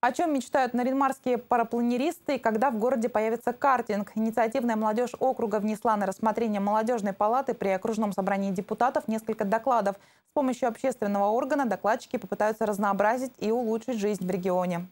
О чем мечтают наринмарские парапланеристы и когда в городе появится картинг? Инициативная молодежь округа внесла на рассмотрение молодежной палаты при окружном собрании депутатов несколько докладов. С помощью общественного органа докладчики попытаются разнообразить и улучшить жизнь в регионе.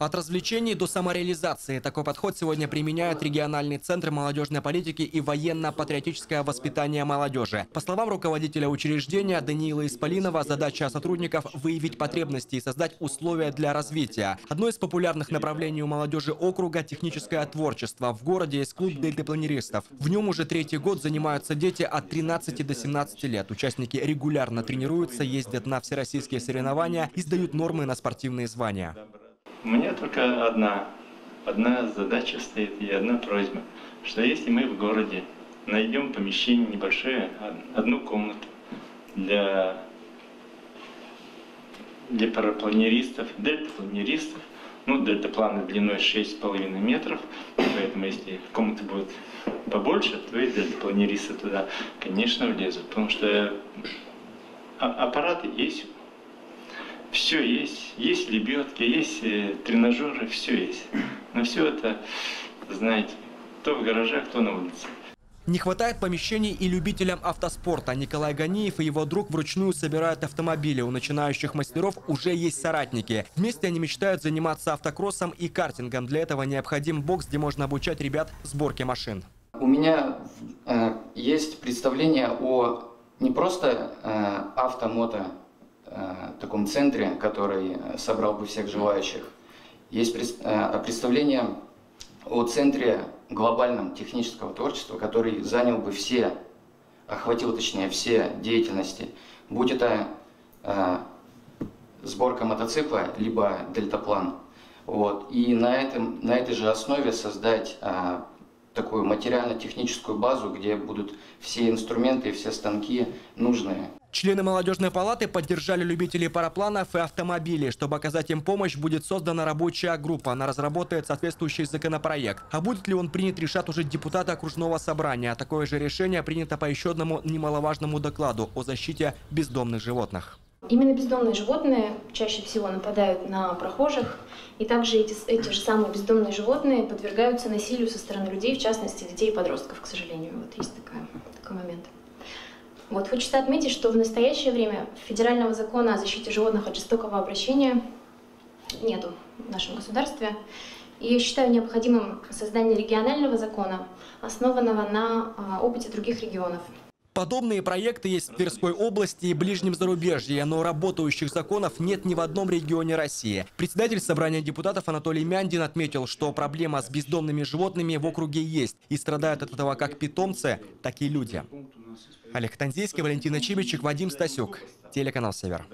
От развлечений до самореализации. Такой подход сегодня применяют региональные центры молодежной политики и военно-патриотическое воспитание молодежи. По словам руководителя учреждения Даниила Исполинова, задача сотрудников – выявить потребности и создать условия для развития. Одно из популярных направлений у молодежи округа – техническое творчество. В городе есть клуб дельтапланеристов. В нем уже третий год занимаются дети от 13 до 17 лет. Участники регулярно тренируются, ездят на всероссийские соревнования и сдают нормы на спортивные звания. У меня только одна, одна задача стоит и одна просьба, что если мы в городе найдем помещение небольшое, одну комнату для, для парапланеристов, дельтапланеристов, ну, дельтапланы длиной 6,5 метров, поэтому если комната будет побольше, то и дельтапланеристы туда, конечно, влезут, потому что аппараты есть все есть. Есть лебедки, есть э, тренажеры, все есть. Но все это, знаете, то в гаражах, то на улице. Не хватает помещений и любителям автоспорта. Николай Ганиев и его друг вручную собирают автомобили. У начинающих мастеров уже есть соратники. Вместе они мечтают заниматься автокроссом и картингом. Для этого необходим бокс, где можно обучать ребят сборке машин. У меня э, есть представление о не просто э, автомото таком центре, который собрал бы всех желающих. Есть э, представление о центре глобальном технического творчества, который занял бы все, охватил точнее все деятельности, будь это э, сборка мотоцикла, либо дельтаплан. Вот. И на, этом, на этой же основе создать такую материально-техническую базу, где будут все инструменты все станки нужные Члены молодежной палаты поддержали любителей парапланов и автомобилей. Чтобы оказать им помощь, будет создана рабочая группа. Она разработает соответствующий законопроект. А будет ли он принят, решат уже депутаты окружного собрания. Такое же решение принято по еще одному немаловажному докладу о защите бездомных животных. Именно бездомные животные чаще всего нападают на прохожих, и также эти, эти же самые бездомные животные подвергаются насилию со стороны людей, в частности детей и подростков, к сожалению. Вот есть такая, такой момент. Вот, хочется отметить, что в настоящее время федерального закона о защите животных от жестокого обращения нету в нашем государстве. И я считаю необходимым создание регионального закона, основанного на а, опыте других регионов. Подобные проекты есть в Тверской области и ближнем зарубежье, но работающих законов нет ни в одном регионе России. Председатель собрания депутатов Анатолий Мяндин отметил, что проблема с бездомными животными в округе есть, и страдают от этого как питомцы, так и люди. Олег Танзейский, Валентина Чибичек, Вадим Стасюк. Телеканал «Север».